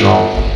Show.